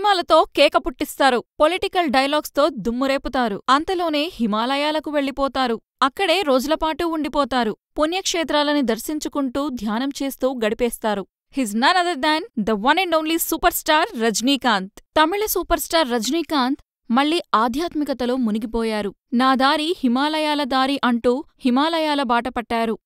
సినిమాలతో కేక పుట్టిస్తారు. పొలిటికల్ డైలాగ్స్తో దుమ్మురేపుతారు. అంతలోనే హిమాలయాలకు వెళ్ళిపోతారు. అక్కడే రోజులపాటు ఉండిపోతారు. పుణ్యక్షేత్రాలని దర్శించుకుంటూ ధ్యానం చేస్తూ గడిపేస్తారు. His none other than the one and only super star Rajinikanth. Tamil super star Rajinikanth మళ్ళీ ఆధ్యాత్మికతలో మునిగిపోయారు. నా దారి హిమాలయాల దారి అంటూ హిమాలయాల బాట పట్టారు.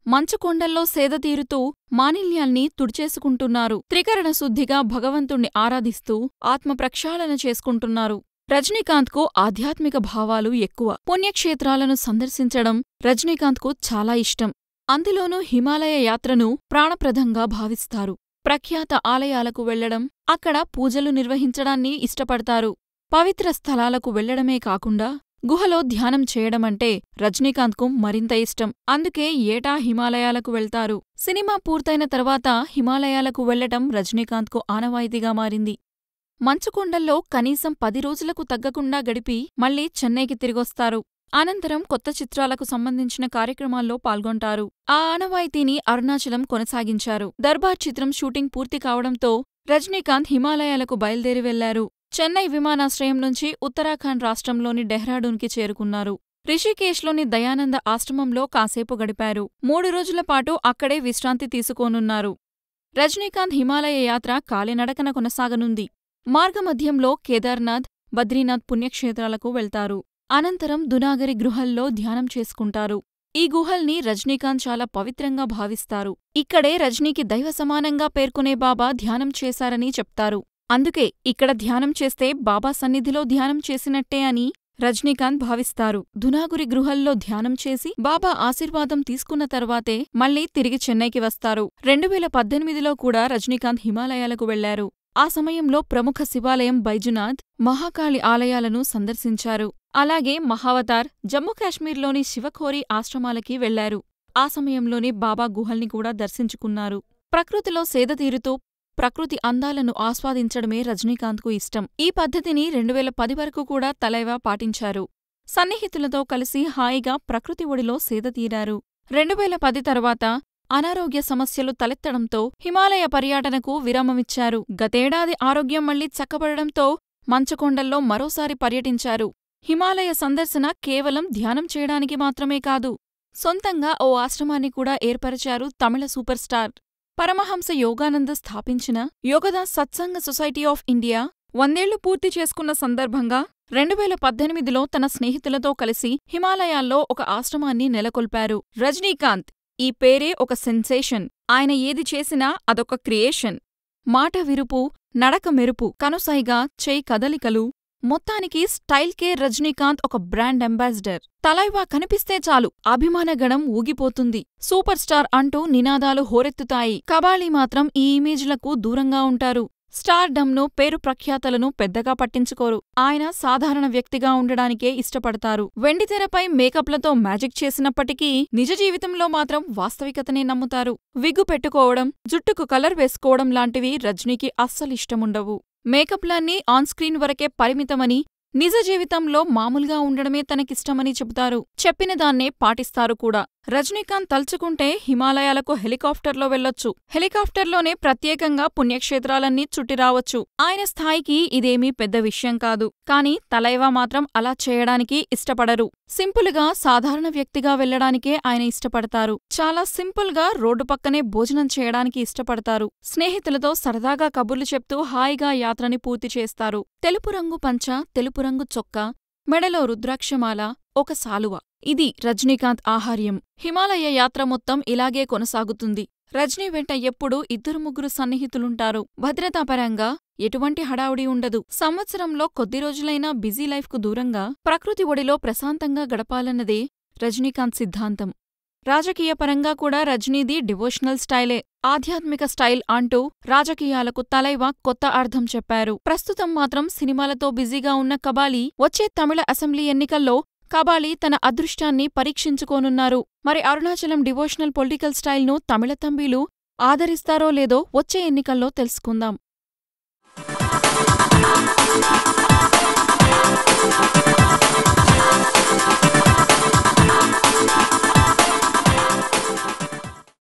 సేదతీరుతూ మానిల్యాల్ని తుడిచేసుకుంటున్నారు. త్రికరణ శుద్ధిగా భగవంతుణ్ణి ఆరాధిస్తూ ఆత్మప్రక్షాళన చేసుకుంటున్నారు. రజనీకాంత్కు ఆధ్యాత్మిక భావాలు ఎక్కువ. పుణ్యక్షేత్రాలను సందర్శించడం రజనీకాంత్కు చాలా ఇష్టం. అందులోనూ హిమాలయ యాత్రను ప్రాణప్రదంగా భావిస్తారు. ప్రఖ్యాత ఆలయాలకు వెళ్ళడం అక్కడ పూజలు నిర్వహించడాన్ని ఇష్టపడతారు. పవిత్ర స్థలాలకు వెళ్ళడమే కాకుండా గుహలో ధ్యానం చేయడమంటే రజనీకాంత్కు మరింత ఇష్టం. అందుకే ఏటా హిమాలయాలకు వెళ్తారు. సినిమా పూర్తయిన తర్వాత హిమాలయాలకు వెళ్ళటం రజనీకాంత్కు ఆనవాయితీగా మారింది. మంచుకొండల్లో కనీసం పది రోజులకు తగ్గకుండా గడిపి మళ్ళీ చెన్నైకి తిరిగొస్తారు. అనంతరం కొత్త చిత్రాలకు సంబంధించిన కార్యక్రమాల్లో పాల్గొంటారు. ఆ ఆనవాయితీని అరుణాచలం కొనసాగించారు. దర్బార్ చిత్రం షూటింగ్ పూర్తి కావడంతో రజనీకాంత్ హిమాలయాలకు బయల్దేరి వెళ్ళారు. చెన్నై విమానాశ్రయం నుంచి ఉత్తరాఖండ్ రాష్ట్రంలోని డెహ్రాడూన్కి చేరుకున్నారు. రిషికేశ్లోని దయానంద ఆశ్రమంలో కాసేపు గడిపారు. మూడు రోజుల పాటు అక్కడే విశ్రాంతి తీసుకోనున్నారు. రజనీకాంత్ హిమాలయ యాత్ర కాలినడకన కొనసాగనుంది. మార్గమధ్యంలో కేదార్నాథ్ బద్రీనాథ్ పుణ్యక్షేత్రాలకు వెళ్తారు. అనంతరం దునాగరి గృహల్లో ధ్యానం చేసుకుంటారు. ఈ గుహల్ని రజనీకాంత్ చాలా పవిత్రంగా భావిస్తారు. ఇక్కడే రజనీకి దైవ సమానంగా పేర్కొనే బాబా ధ్యానం చేశారని చెప్తారు. అందుకే ఇక్కడ ధ్యానం చేస్తే బాబా సన్నిధిలో ధ్యానం చేసినట్టే అని రజనీకాంత్ భావిస్తారు. దునాగురి గృహల్లో ధ్యానం చేసి బాబా ఆశీర్వాదం తీసుకున్న తర్వాతే మళ్ళీ తిరిగి చెన్నైకి వస్తారు. రెండువేల పద్దెనిమిదిలో కూడా రజనీకాంత్ హిమాలయాలకు వెళ్ళారు. ఆ సమయంలో ప్రముఖ శివాలయం బైజునాథ్ మహాకాళి ఆలయాలను సందర్శించారు. అలాగే మహావతార్ జమ్మూకాశ్మీర్లోని శివఖోరి ఆశ్రమాలకి వెళ్ళారు. ఆ సమయంలోనే బాబా గుహల్ని కూడా దర్శించుకున్నారు. ప్రకృతిలో సేదతీరుతూ ప్రకృతి అందాలను ఆస్వాదించడమే రజనీకాంత్కు ఇష్టం. ఈ పద్ధతిని రెండువేల పది వరకు కూడా తలైవా పాటించారు. సన్నిహితులతో కలిసి హాయిగా ప్రకృతి ఒడిలో సేదతీరారు రెండువేల పది తర్వాత అనారోగ్య సమస్యలు తలెత్తడంతో హిమాలయ పర్యటనకు విరామమిచ్చారు. గతేడాది ఆరోగ్యం మళ్ళీ చక్కబడడంతో మంచుకొండల్లో మరోసారి పర్యటించారు. హిమాలయ సందర్శన కేవలం ధ్యానం చేయడానికి మాత్రమే కాదు సొంతంగా ఓ ఆశ్రమాన్ని కూడా ఏర్పరిచారు తమిళ సూపర్ స్టార్. పరమహంస యోగానంద స్థాపించిన యోగదా సత్సంగ సొసైటీ ఆఫ్ ఇండియా వందేళ్ళు పూర్తి చేసుకున్న సందర్భంగా రెండువేల పద్దెనిమిదిలో తన స్నేహితులతో కలిసి హిమాలయాల్లో ఒక ఆశ్రమాన్ని నెలకొల్పారు. రజనీకాంత్ ఈ పేరే ఒక సెన్సేషన్. ఆయన ఏది చేసినా అదొక క్రియేషన్. మాట విరుపు నడక మెరుపు కనుసైగా చేయి కదలికలు మొత్తానికి స్టైల్ కేర్ రజనీకాంత్ ఒక బ్రాండ్ అంబాసిడర్. తలైవా కనిపిస్తే చాలు అభిమానగణం ఊగిపోతుంది. సూపర్ స్టార్ అంటూ నినాదాలు హోరెత్తుతాయి. కబాళీ మాత్రం ఈ ఇమేజ్లకు దూరంగా ఉంటారు. స్టార్ డమ్ను పేరు ప్రఖ్యాతలను పెద్దగా పట్టించుకోరు. ఆయన సాధారణ వ్యక్తిగా ఉండడానికే ఇష్టపడతారు. వెండితెరపై మేకప్లతో మ్యాజిక్ చేసినప్పటికీ నిజ జీవితంలో మాత్రం వాస్తవికతనే నమ్ముతారు. విగ్గు పెట్టుకోవడం జుట్టుకు కలర్ వేసుకోవడం లాంటివి రజనీకి అస్సలిష్టముండవు. మేకప్లన్నీ ఆన్ స్క్రీన్ వరకే పరిమితమని నిజ జీవితంలో మామూలుగా ఉండడమే తనకిష్టమని చెబుతారు. చెప్పినదాన్నే పాటిస్తారు కూడా. రజనీకాంత్ తలుచుకుంటే హిమాలయాలకు హెలికాప్టర్లో వెళ్ళొచ్చు హెలికాప్టర్లోనే ప్రత్యేకంగా పుణ్యక్షేత్రాలన్నీ చుట్టిరావచ్చు ఆయన స్థాయికి ఇదేమీ పెద్ద విషయం కాదు. కానీ తలైవా మాత్రం అలా చేయడానికి ఇష్టపడరు. సింపుల్గా సాధారణ వ్యక్తిగా వెళ్ళడానికే ఆయన ఇష్టపడతారు. చాలా సింపుల్గా రోడ్డు పక్కనే భోజనం చేయడానికి ఇష్టపడతారు. స్నేహితులతో సరదాగా కబుర్లు చెప్తూ హాయిగా యాత్రని పూర్తి చేస్తారు. తెలుపు రంగు పంచ తెలుపు రంగు చొక్కా మెడలో రుద్రాక్షమాల ఒక సాలువ. ఇది రజనీకాంత్ ఆహార్యం. హిమాలయ యాత్ర మొత్తం ఇలాగే కొనసాగుతుంది. రజనీ వెంట ఎప్పుడూ ఇద్దరు ముగ్గురు సన్నిహితులుంటారు. భద్రతాపరంగా ఎటువంటి హడావుడి ఉండదు. సంవత్సరంలో కొద్ది రోజులైనా బిజీ లైఫ్కు దూరంగా ప్రకృతి ఒడిలో ప్రశాంతంగా గడపాలన్నదే రజనీకాంత్ సిద్ధాంతం. రాజకీయపరంగా కూడా రజనీది డివోషనల్ స్టైలే. ఆధ్యాత్మిక స్టైల్ అంటూ రాజకీయాలకు తలైవా కొత్త అర్థం చెప్పారు. ప్రస్తుతం మాత్రం సినిమాలతో బిజీగా ఉన్న కబాలి వచ్చే తమిళ అసెంబ్లీ ఎన్నికల్లో కబాలి తన అదృష్టాన్ని పరీక్షించుకోనున్నారు. మరి అరుణాచలం డివోషనల్ పొలిటికల్ స్టైల్ను తమిళ తంబీలు ఆదరిస్తారో లేదో వచ్చే ఎన్నికల్లో తెలుసుకుందాం.